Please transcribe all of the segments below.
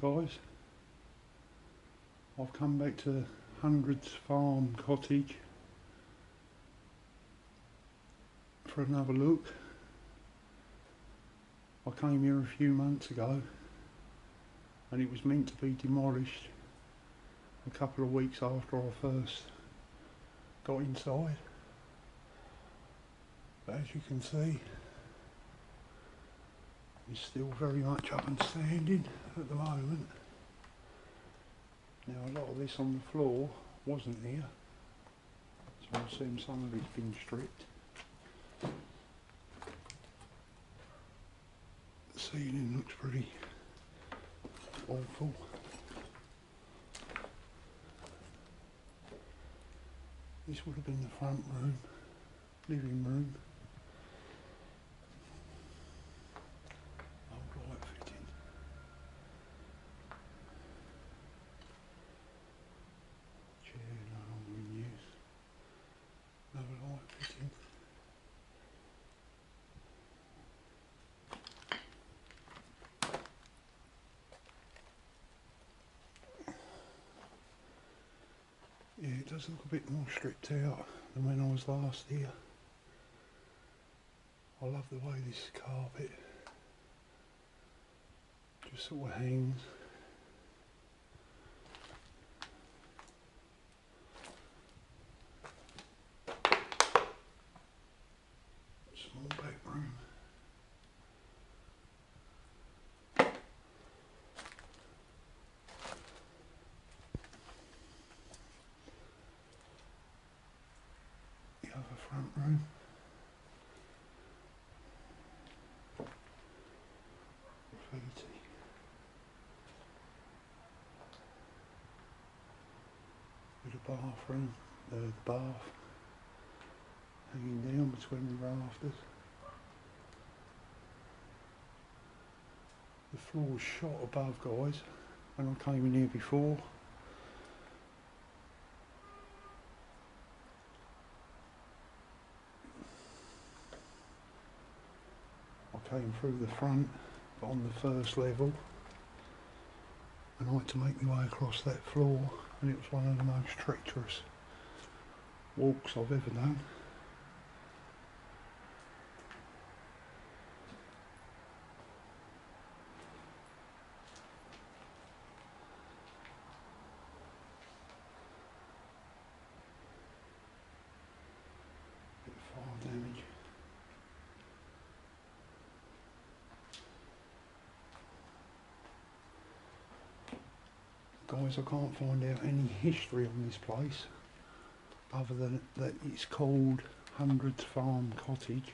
guys. I've come back to Hundreds Farm Cottage for another look. I came here a few months ago and it was meant to be demolished a couple of weeks after I first got inside. But as you can see, it's still very much up and standing at the moment. Now a lot of this on the floor wasn't here, so I assume some of it's been stripped. The ceiling looks pretty awful. This would have been the front room, living room. Does look a bit more stripped out than when I was last here. I love the way this carpet just sort of hangs. Small back room. The other front room. Graffiti. Bit of bathroom, uh, the bath hanging down between the rafters. The floor was shot above, guys, when I came in here before. Came through the front, on the first level, and I had to make my way across that floor, and it was one of the most treacherous walks I've ever done. Bit of fire damage. Guys, I can't find out any history on this place other than that it's called Hundreds Farm Cottage.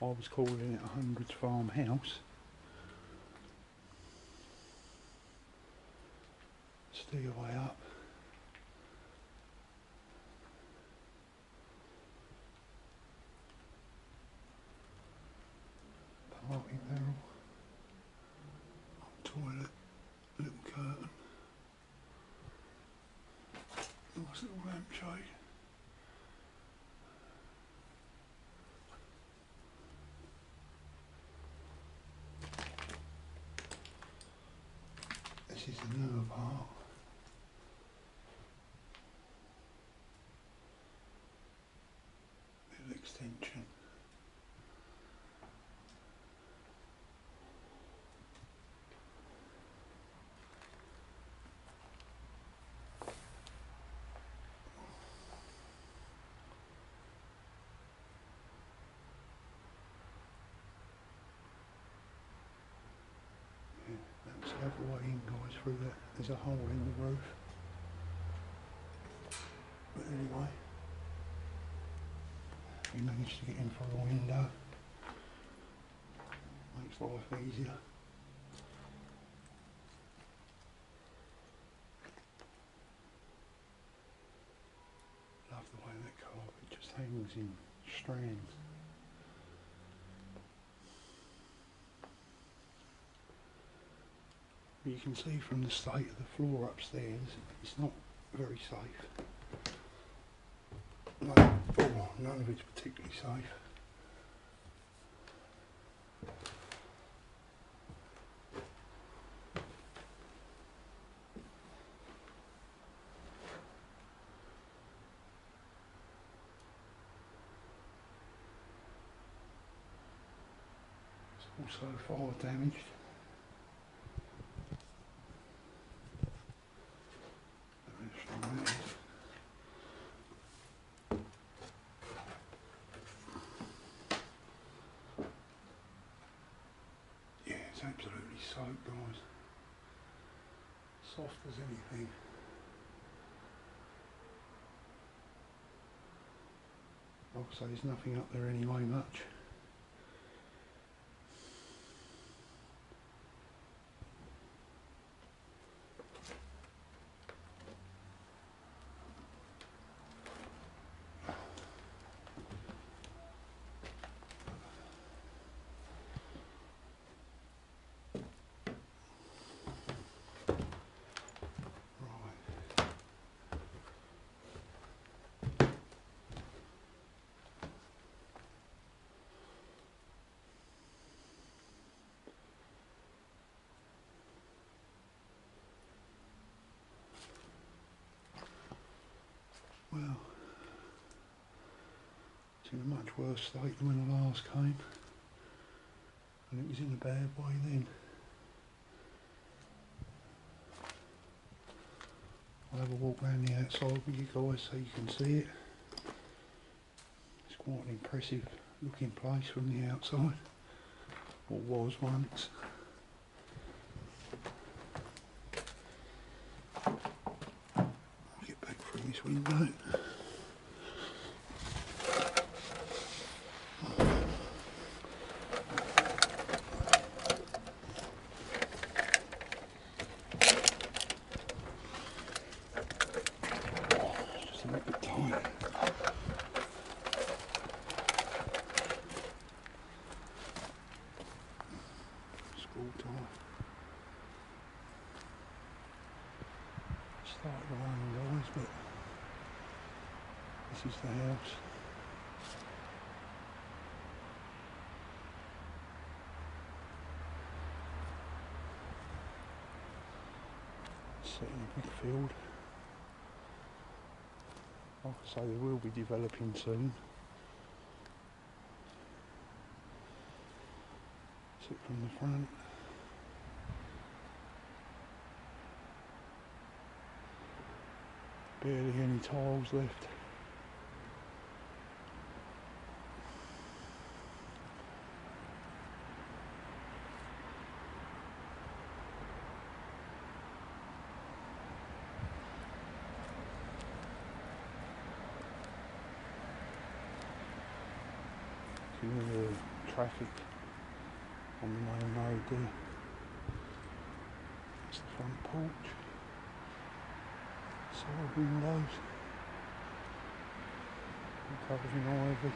I was calling it Hundreds Farm House. Steer way up. Parking barrel. Toilet. Little curtain. Nice little lampshade. This is the newer part. Little extension. Yeah, the way in, guys, through that. There's a hole in the roof. But anyway, we managed to get in through the window. Makes life easier. Love the way that carpet just hangs in strands. You can see from the state of the floor upstairs, it's not very safe. Oh, none of it's particularly safe. also fire damaged. Absolutely soaked, guys. Soft as anything. Like I say, there's nothing up there anyway much. In a much worse state than when I last came. And it was in a bad way then. I'll have a walk round the outside with you guys so you can see it. It's quite an impressive looking place from the outside. Or was once. I'll get back through this window. Just a little bit tight. School time. Started to rain guys, but this is the house. Set in a big field. Like I say, they will be developing soon. Sit from the front. Barely any tiles left. The traffic on the main road there. It's the front porch. Side windows. All covered in ivy.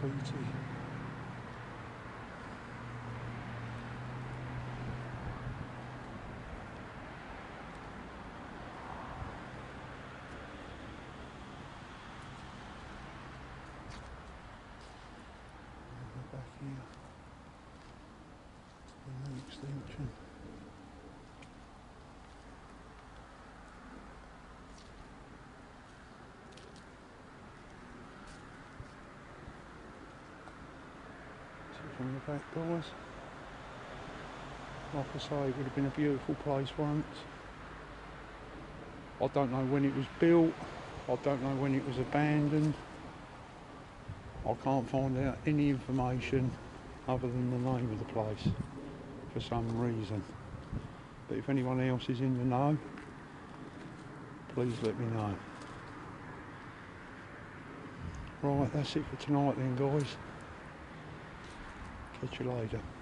Graffiti. Back here. The extension. From the back guys. Like I say, it would have been a beautiful place once. I don't know when it was built. I don't know when it was abandoned. I can't find out any information other than the name of the place for some reason. But if anyone else is in the know, please let me know. Right, that's it for tonight then guys. You later.